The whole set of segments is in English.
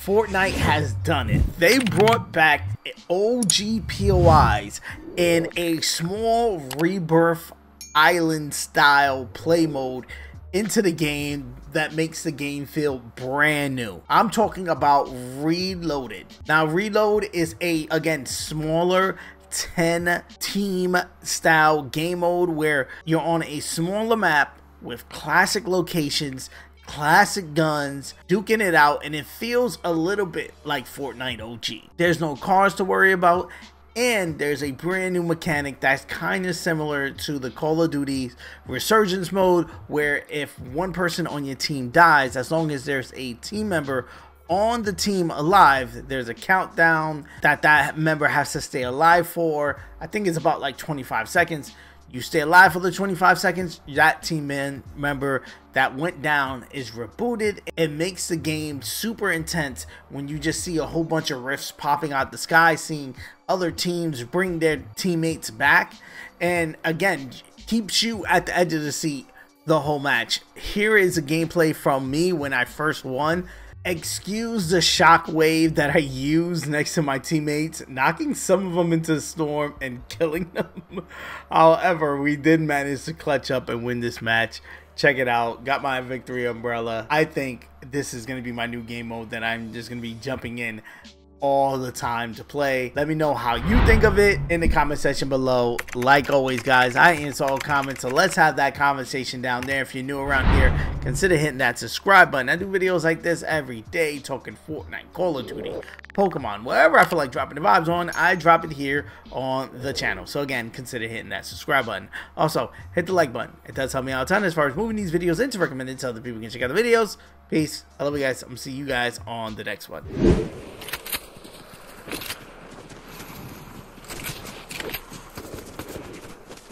Fortnite has done it. They brought back OG POIs in a small rebirth island style play mode into the game that makes the game feel brand new. I'm talking about Reloaded. Now Reload is a again smaller 10 team style game mode where you're on a smaller map with classic locations classic guns, duking it out, and it feels a little bit like Fortnite OG. There's no cars to worry about, and there's a brand new mechanic that's kind of similar to the Call of Duty Resurgence mode, where if one person on your team dies, as long as there's a team member on the team alive, there's a countdown that that member has to stay alive for. I think it's about like 25 seconds. You stay alive for the 25 seconds, that team member that went down is rebooted. It makes the game super intense when you just see a whole bunch of rifts popping out the sky, seeing other teams bring their teammates back. And again, keeps you at the edge of the seat the whole match. Here is a gameplay from me when I first won excuse the shockwave that I used next to my teammates, knocking some of them into the storm and killing them. However, we did manage to clutch up and win this match. Check it out. Got my victory umbrella. I think this is going to be my new game mode that I'm just going to be jumping in all the time to play. Let me know how you think of it in the comment section below. Like always, guys, I answer all comments, so let's have that conversation down there. If you're new around here, consider hitting that subscribe button. I do videos like this every day, talking Fortnite, Call of Duty, Pokemon, wherever I feel like dropping the vibes on, I drop it here on the channel. So again, consider hitting that subscribe button. Also, hit the like button. It does help me out a ton as far as moving these videos into recommended so other people can check out the videos. Peace. I love you guys. I'm see you guys on the next one.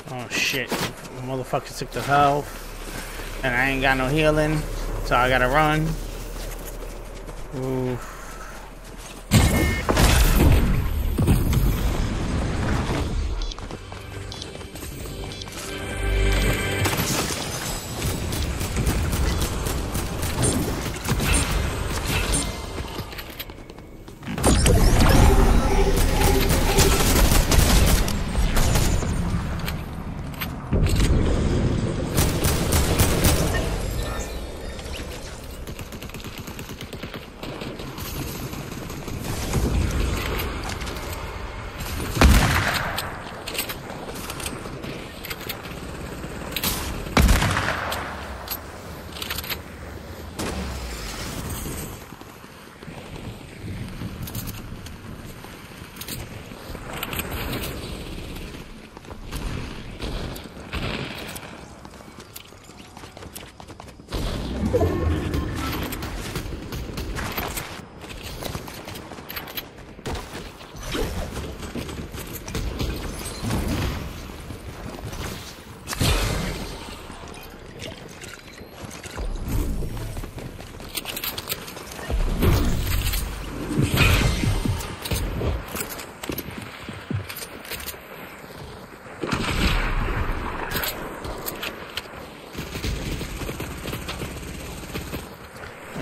Oh shit. Motherfucker took the health. And I ain't got no healing. So I gotta run. Oof.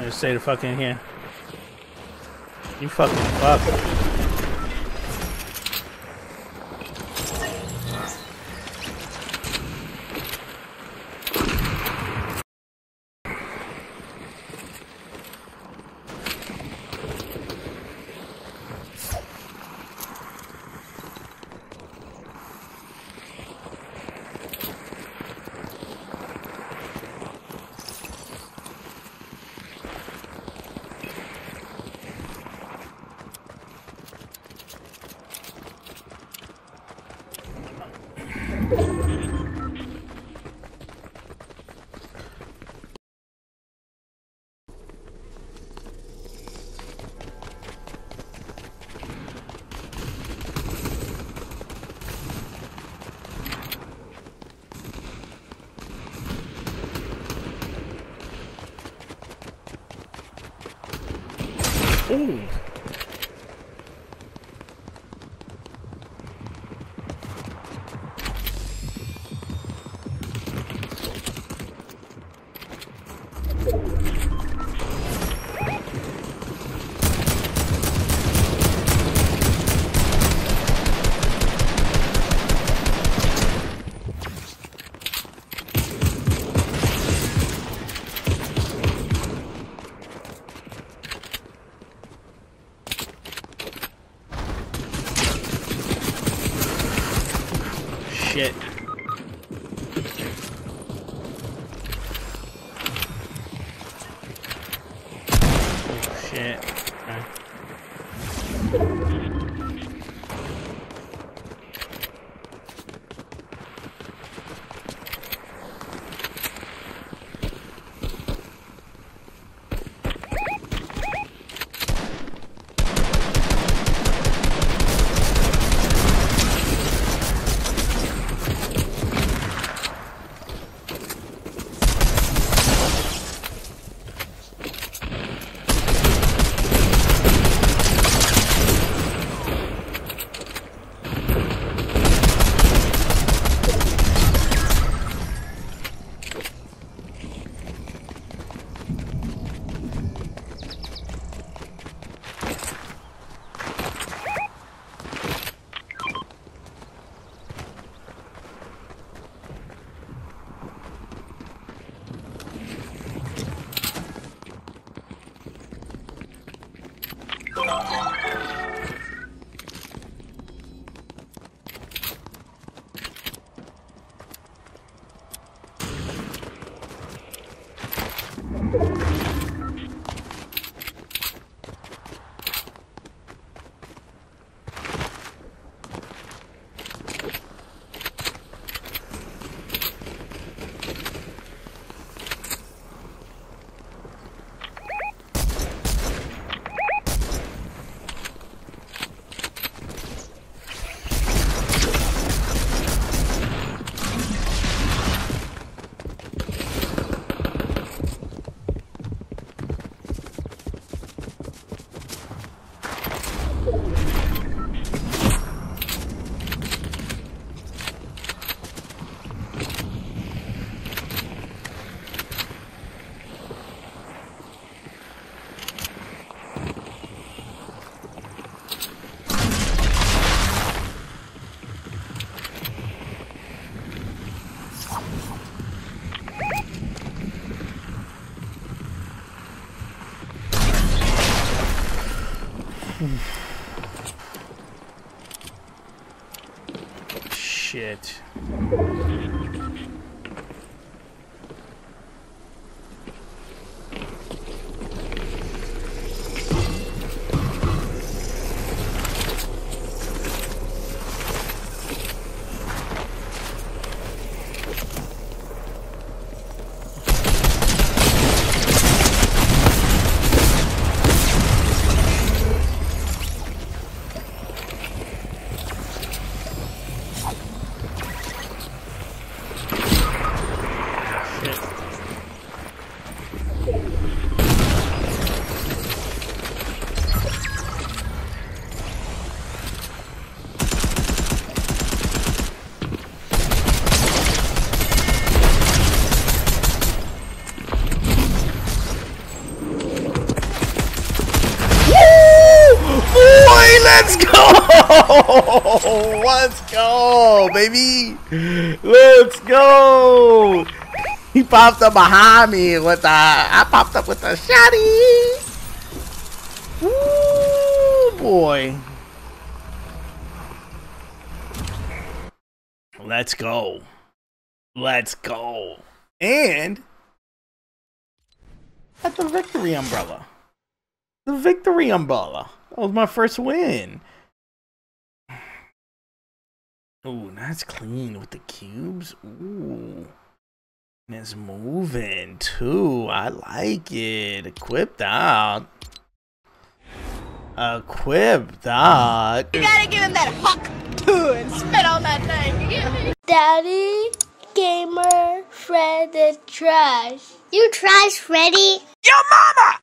Just stay the fuck in here. You fucking fuck. Ooh. Shit. Oh, shit. Shit. Let's go, baby! Let's go! He popped up behind me with the. I popped up with the shotty! Ooh, boy. Let's go. Let's go. And at the victory umbrella. The victory umbrella. That was my first win. Ooh, that's clean with the cubes. Ooh. And it's moving too. I like it. Equipped that. Equipped that. You gotta give him that hawk too, and spit on that thing. Daddy, gamer, Fred, and trash. You trash, Freddy. Your mama!